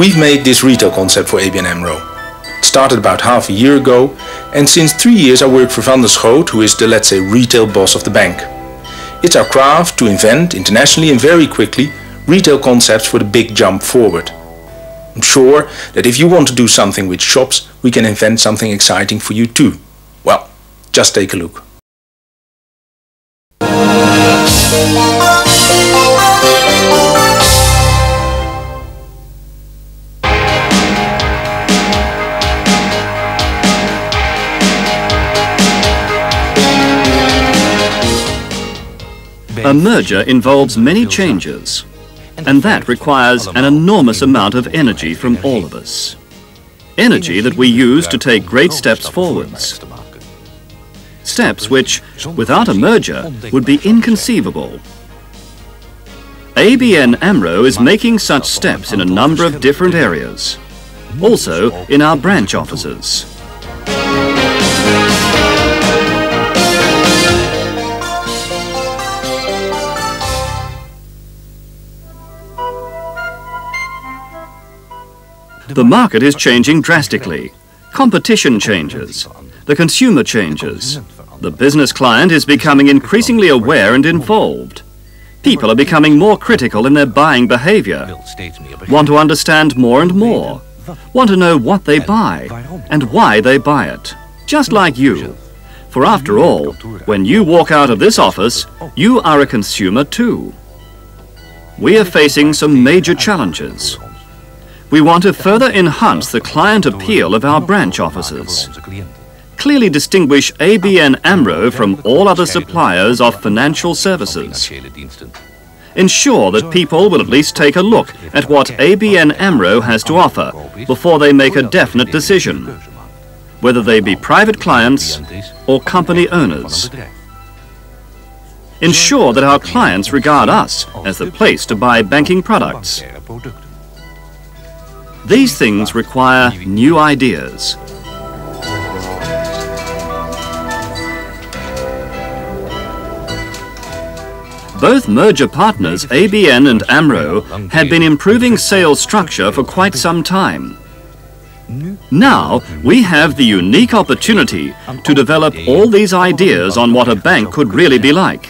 We've made this retail concept for ABN AMRO. It started about half a year ago and since three years I work for Van der Schoot who is the let's say retail boss of the bank. It's our craft to invent internationally and very quickly retail concepts for the big jump forward. I'm sure that if you want to do something with shops, we can invent something exciting for you too. Well, just take a look. A merger involves many changes, and that requires an enormous amount of energy from all of us. Energy that we use to take great steps forwards. Steps which, without a merger, would be inconceivable. ABN AMRO is making such steps in a number of different areas, also in our branch offices. The market is changing drastically. Competition changes. The consumer changes. The business client is becoming increasingly aware and involved. People are becoming more critical in their buying behavior, want to understand more and more, want to know what they buy and why they buy it, just like you. For after all, when you walk out of this office, you are a consumer too. We are facing some major challenges. We want to further enhance the client appeal of our branch offices. Clearly distinguish ABN AMRO from all other suppliers of financial services. Ensure that people will at least take a look at what ABN AMRO has to offer before they make a definite decision, whether they be private clients or company owners. Ensure that our clients regard us as the place to buy banking products. These things require new ideas. Both merger partners, ABN and AMRO, had been improving sales structure for quite some time. Now, we have the unique opportunity to develop all these ideas on what a bank could really be like.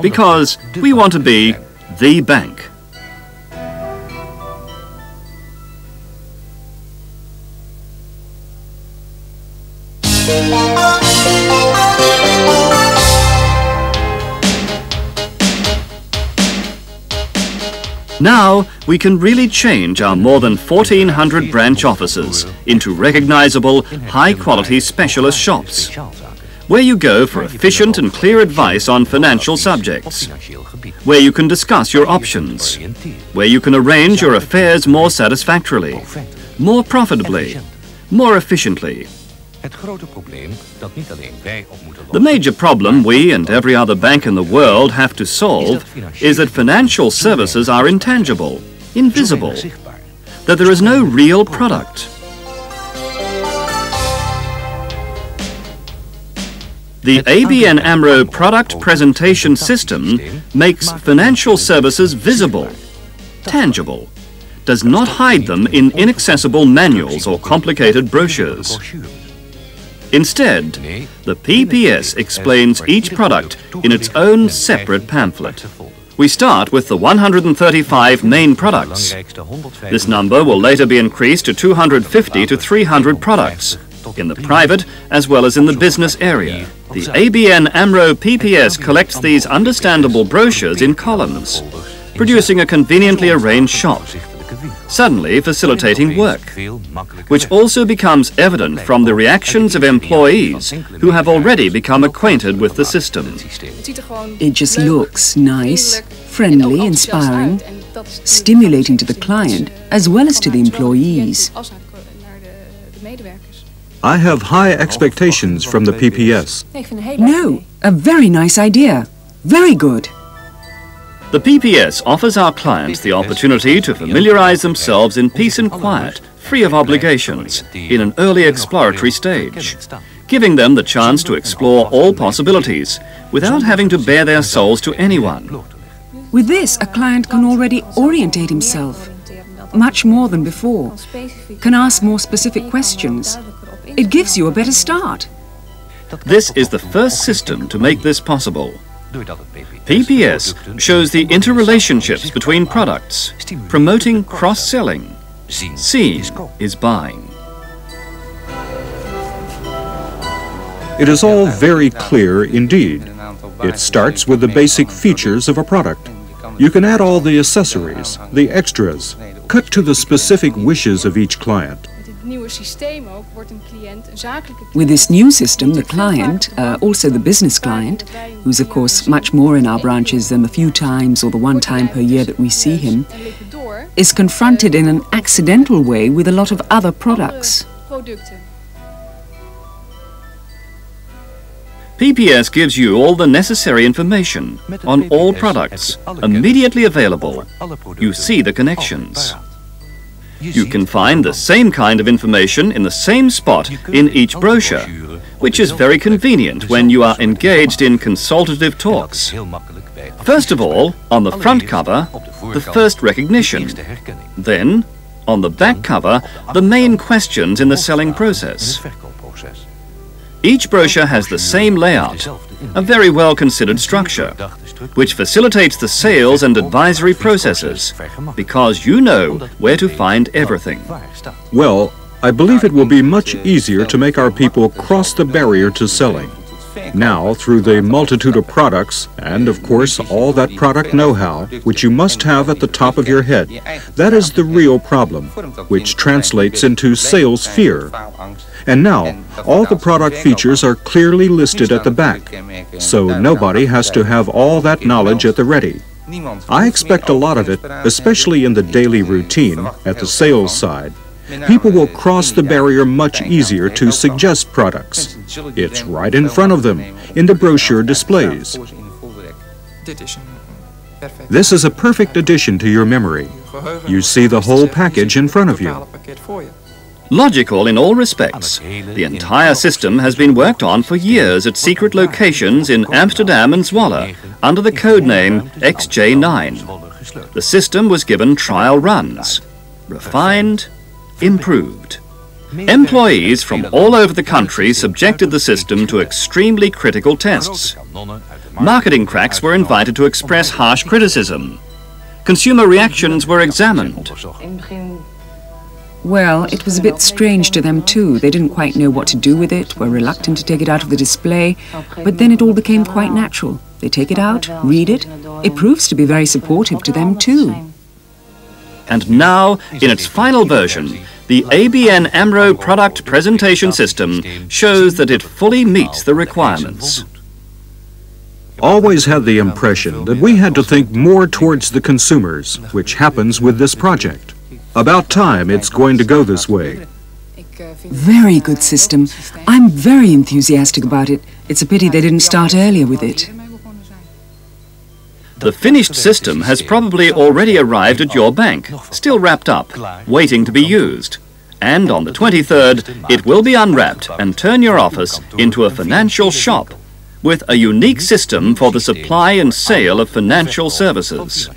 Because we want to be the bank. Now, we can really change our more than 1,400 branch offices into recognizable, high-quality specialist shops, where you go for efficient and clear advice on financial subjects, where you can discuss your options, where you can arrange your affairs more satisfactorily, more profitably, more efficiently, the major problem we and every other bank in the world have to solve is that financial services are intangible, invisible, that there is no real product. The ABN AMRO product presentation system makes financial services visible, tangible, does not hide them in inaccessible manuals or complicated brochures. Instead, the PPS explains each product in its own separate pamphlet. We start with the 135 main products. This number will later be increased to 250 to 300 products, in the private as well as in the business area. The ABN AMRO PPS collects these understandable brochures in columns, producing a conveniently arranged shop suddenly facilitating work, which also becomes evident from the reactions of employees who have already become acquainted with the system. It just looks nice, friendly, inspiring, stimulating to the client as well as to the employees. I have high expectations from the PPS. No, a very nice idea. Very good. The PPS offers our clients the opportunity to familiarize themselves in peace and quiet, free of obligations, in an early exploratory stage, giving them the chance to explore all possibilities without having to bare their souls to anyone. With this, a client can already orientate himself. much more than before, can ask more specific questions. It gives you a better start. This is the first system to make this possible. PPS shows the interrelationships between products, promoting cross-selling. Seeing is buying. It is all very clear indeed. It starts with the basic features of a product. You can add all the accessories, the extras, cut to the specific wishes of each client. With this new system, the client, uh, also the business client, who's of course much more in our branches than the few times or the one time per year that we see him, is confronted in an accidental way with a lot of other products. PPS gives you all the necessary information on all products, immediately available. You see the connections. You can find the same kind of information in the same spot in each brochure, which is very convenient when you are engaged in consultative talks. First of all, on the front cover, the first recognition. Then, on the back cover, the main questions in the selling process. Each brochure has the same layout, a very well considered structure, which facilitates the sales and advisory processes, because you know where to find everything. Well, I believe it will be much easier to make our people cross the barrier to selling. Now, through the multitude of products, and of course all that product know-how, which you must have at the top of your head, that is the real problem, which translates into sales fear. And now, all the product features are clearly listed at the back, so nobody has to have all that knowledge at the ready. I expect a lot of it, especially in the daily routine, at the sales side. People will cross the barrier much easier to suggest products. It's right in front of them, in the brochure displays. This is a perfect addition to your memory. You see the whole package in front of you. Logical in all respects, the entire system has been worked on for years at secret locations in Amsterdam and Zwolle under the code name XJ9. The system was given trial runs, refined, improved. Employees from all over the country subjected the system to extremely critical tests. Marketing cracks were invited to express harsh criticism. Consumer reactions were examined. Well, it was a bit strange to them too. They didn't quite know what to do with it, were reluctant to take it out of the display, but then it all became quite natural. They take it out, read it. It proves to be very supportive to them too. And now, in its final version, the ABN AMRO product presentation system shows that it fully meets the requirements. Always had the impression that we had to think more towards the consumers, which happens with this project. About time it's going to go this way. Very good system. I'm very enthusiastic about it. It's a pity they didn't start earlier with it. The finished system has probably already arrived at your bank, still wrapped up, waiting to be used. And on the 23rd, it will be unwrapped and turn your office into a financial shop with a unique system for the supply and sale of financial services.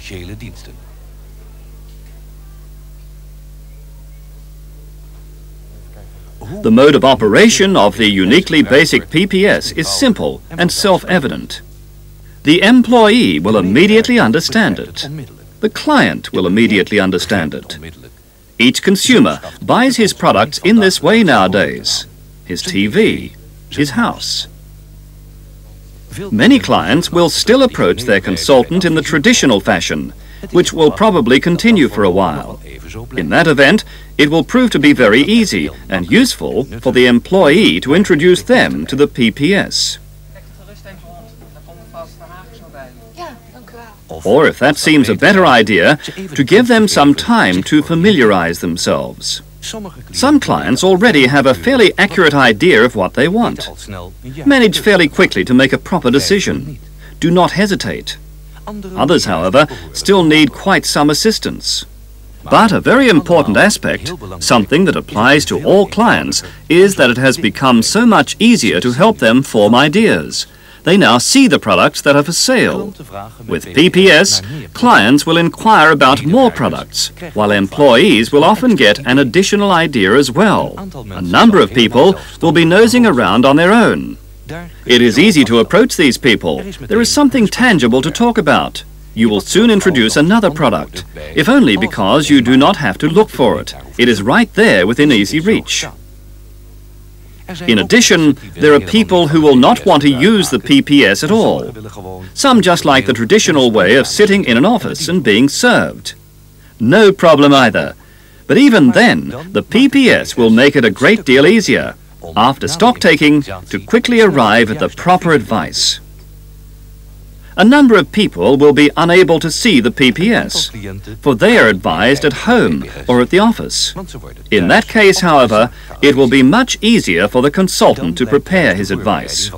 The mode of operation of the uniquely basic PPS is simple and self-evident. The employee will immediately understand it. The client will immediately understand it. Each consumer buys his products in this way nowadays. His TV, his house. Many clients will still approach their consultant in the traditional fashion, which will probably continue for a while. In that event, it will prove to be very easy and useful for the employee to introduce them to the PPS. Or if that seems a better idea, to give them some time to familiarize themselves. Some clients already have a fairly accurate idea of what they want. Manage fairly quickly to make a proper decision. Do not hesitate. Others, however, still need quite some assistance. But a very important aspect, something that applies to all clients, is that it has become so much easier to help them form ideas. They now see the products that are for sale. With PPS, clients will inquire about more products, while employees will often get an additional idea as well. A number of people will be nosing around on their own. It is easy to approach these people. There is something tangible to talk about. You will soon introduce another product, if only because you do not have to look for it. It is right there within easy reach. In addition, there are people who will not want to use the PPS at all. Some just like the traditional way of sitting in an office and being served. No problem either. But even then, the PPS will make it a great deal easier after stock taking to quickly arrive at the proper advice. A number of people will be unable to see the PPS, for they are advised at home or at the office. In that case, however, it will be much easier for the consultant to prepare his advice.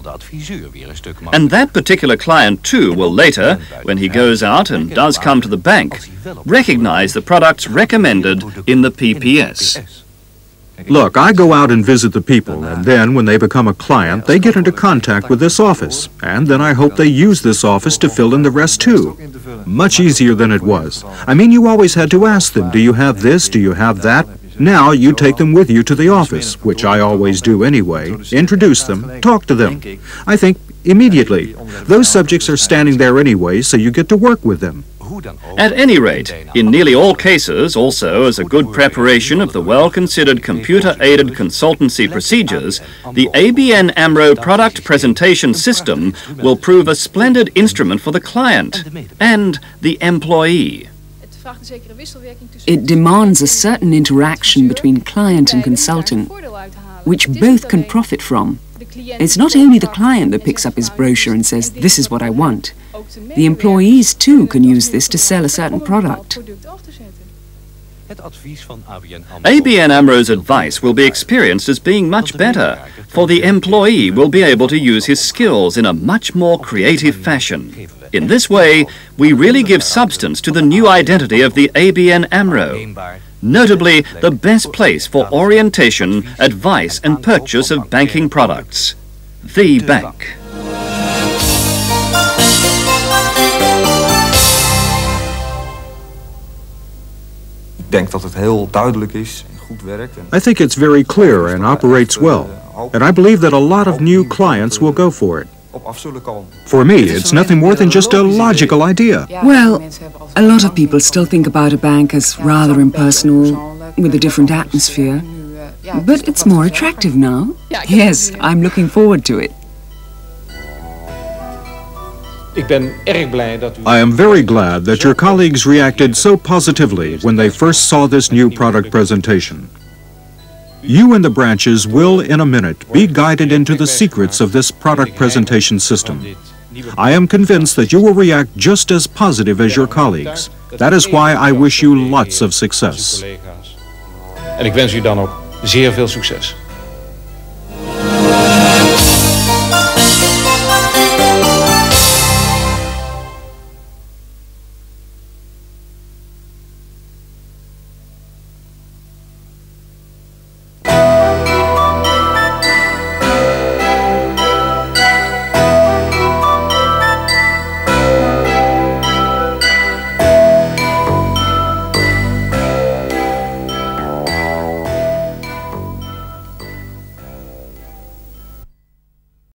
And that particular client too will later, when he goes out and does come to the bank, recognize the products recommended in the PPS. Look, I go out and visit the people, and then when they become a client, they get into contact with this office. And then I hope they use this office to fill in the rest too. Much easier than it was. I mean, you always had to ask them, do you have this, do you have that? Now you take them with you to the office, which I always do anyway, introduce them, talk to them. I think immediately. Those subjects are standing there anyway, so you get to work with them. At any rate, in nearly all cases, also as a good preparation of the well-considered computer-aided consultancy procedures, the ABN AMRO product presentation system will prove a splendid instrument for the client and the employee. It demands a certain interaction between client and consultant, which both can profit from. It's not only the client that picks up his brochure and says, this is what I want. The employees too can use this to sell a certain product. ABN AMRO's advice will be experienced as being much better, for the employee will be able to use his skills in a much more creative fashion. In this way, we really give substance to the new identity of the ABN AMRO, notably the best place for orientation, advice and purchase of banking products. The Bank. Denk dat het heel duidelijk is en goed werkt. I think it's very clear and operates well. And I believe that a lot of new clients will go for it. For me, it's nothing more than just a logical idea. Well, a lot of people still think about a bank as rather impersonal, with a different atmosphere. But it's more attractive now. Yes, I'm looking forward to it. I am very glad that your colleagues reacted so positively when they first saw this new product presentation. You and the branches will, in a minute, be guided into the secrets of this product presentation system. I am convinced that you will react just as positive as your colleagues. That is why I wish you lots of success. En ik wens u dan ook zeer veel succes.